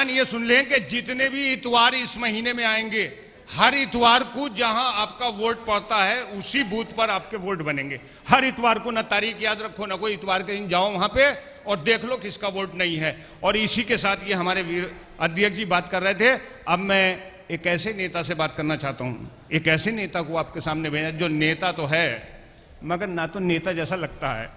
ऐलान ये सुन लें कि जितने भी इतवार इस महीने में आएँगे, हर इतवार को जहाँ आपका वोट पड़ता है, उसी बूथ पर आपके वोट बनेंगे। हर इतवार को ना तारीख याद रखो, ना कोई इतवार के दिन जाओ वहाँ पे और देख लो किसका वोट नहीं है। और इसी के साथ ये हमारे वीर अध्यक्ष जी बात कर रहे थे। अब मैं एक ऐसे नेता से बात करना चाहता हूँ। एक ऐसे नेता को आपके सामने भेजा, जो नेता तो है, मगर ना तो नेता जैसा लगता है,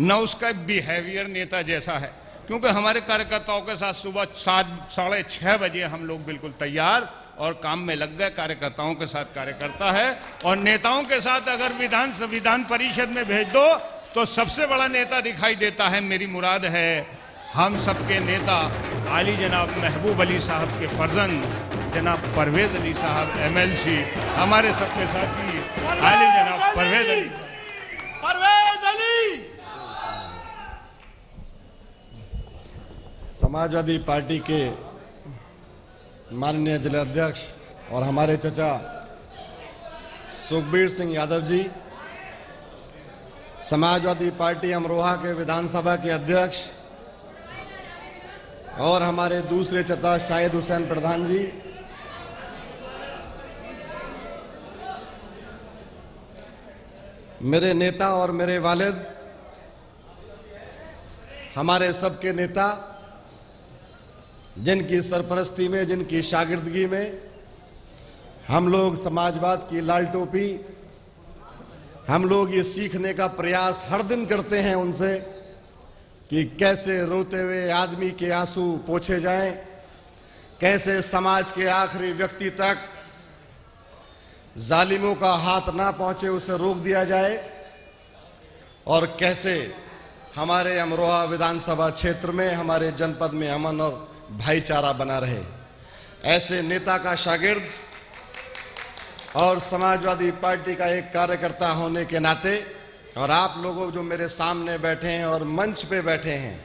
ना उसका बिहेवियर नेता जैसा है। क्योंकि हमारे कार्यकर्ताओं के साथ सुबह सात, साढ़े छः बजे हम लोग बिल्कुल तैयार और काम में लग गए। कार्यकर्ताओं के साथ कार्यकर्ता है और नेताओं के साथ अगर विधान, संविधान परिषद में भेज दो तो सबसे बड़ा नेता दिखाई देता है, मेरी मुराद है। हम सबके नेता आली जनाब महबूब अली साहब के फर्जन जनाब परवेज अली साहब एमएलसी, हमारे सबके साथी आली जनाब परवेज अली परवेज अली समाजवादी पार्टी के माननीय जिला अध्यक्ष और हमारे चचा सुखबीर सिंह यादव जी, समाजवादी पार्टी अमरोहा के विधानसभा के अध्यक्ष और हमारे दूसरे चचा शाहिद हुसैन प्रधान जी, मेरे नेता और मेरे वालिद, हमारे सबके नेता जिनकी सरपरस्ती में, जिनकी शागिर्दगी में, हम लोग समाजवाद की लाल टोपी, हम लोग ये सीखने का प्रयास हर दिन करते हैं उनसे कि कैसे रोते हुए आदमी के आँसू पोछे जाएँ, कैसे समाज के आखिरी व्यक्ति तक जालिमों का हाथ ना पहुँचे, उसे रोक दिया जाए, और कैसे हमारे अमरोहा विधानसभा क्षेत्र में, हमारे जनपद में अमन और भाईचारा बना रहे। ऐसे नेता का शागिर्द और समाजवादी पार्टी का एक कार्यकर्ता होने के नाते और आप लोगों जो मेरे सामने बैठे हैं और मंच पे बैठे हैं,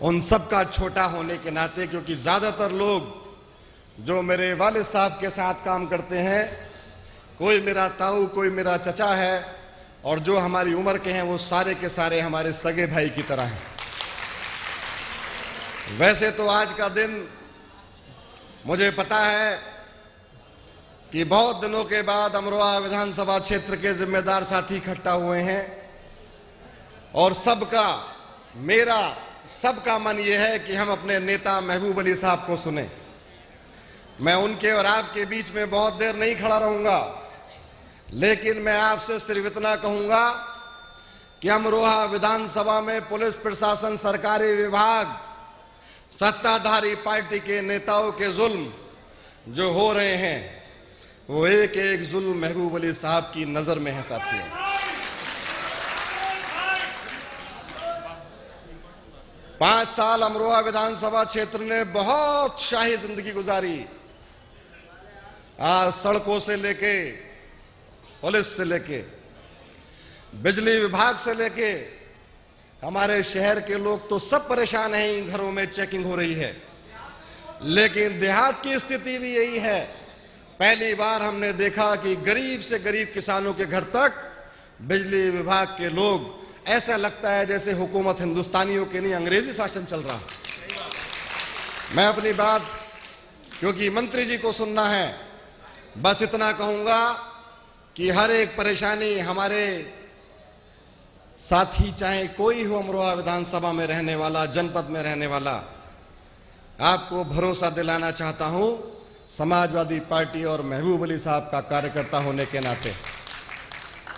उन सब का छोटा होने के नाते, क्योंकि ज़्यादातर लोग जो मेरे वालिद साहब के साथ काम करते हैं, कोई मेरा ताऊ, कोई मेरा चचा है, और जो हमारी उम्र के हैं, वो सारे के सारे हमारे सगे भाई की तरह हैं। वैसे तो आज का दिन मुझे पता है कि बहुत दिनों के बाद अमरोहा विधानसभा क्षेत्र के जिम्मेदार साथी इकट्ठा हुए हैं और सबका, मेरा, सबका मन यह है कि हम अपने नेता महबूब अली साहब को सुने। मैं उनके और आपके बीच में बहुत देर नहीं खड़ा रहूँगा, लेकिन मैं आपसे सिर्फ़ इतना कहूँगा कि अमरोहा विधानसभा में पुलिस प्रशासन, सरकारी विभाग सत्ताधारी पार्टी के नेताओं के जुल्म जो हो रहे हैं, वो एक एक जुल्म महबूब अली साहब की नज़र में है साथियों। पाँच साल अमरोहा विधानसभा क्षेत्र ने बहुत शाही ज़िंदगी गुजारी। आज सड़कों से लेके, पुलिस से लेके, बिजली विभाग से लेके हमारे शहर के लोग तो सब परेशान हैं घरों में चेकिंग हो रही है। लेकिन देहात की स्थिति भी यही है। पहली बार हमने देखा कि गरीब से गरीब किसानों के घर तक बिजली विभाग के लोग, ऐसा लगता है जैसे हुकूमत हिंदुस्तानियों के नहीं अंग्रेज़ी शासन चल रहा मैं अपनी बात, क्योंकि मंत्री जी को सुनना है, बस इतना कहूँगा कि हर एक परेशानी हमारे साथी, चाहे कोई हो अमरोहा विधानसभा में रहने वाला, जनपद में रहने वाला, आपको भरोसा दिलाना चाहता हूँ, समाजवादी पार्टी और महबूब अली साहब का कार्यकर्ता होने के नाते,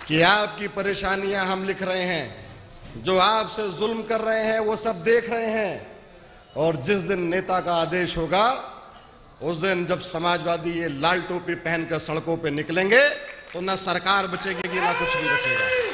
कि आपकी परेशानियाँ हम लिख रहे हैं, जो आपसे जुल्म कर रहे हैं, वो सब देख रहे हैं, और जिस दिन नेता का आदेश होगा, उस दिन जब समाजवादी ये लाल टोपी पहनकर सड़कों पे निकलेंगे तो ना सरकार बचेगी, ना कुछ भी बचेगा।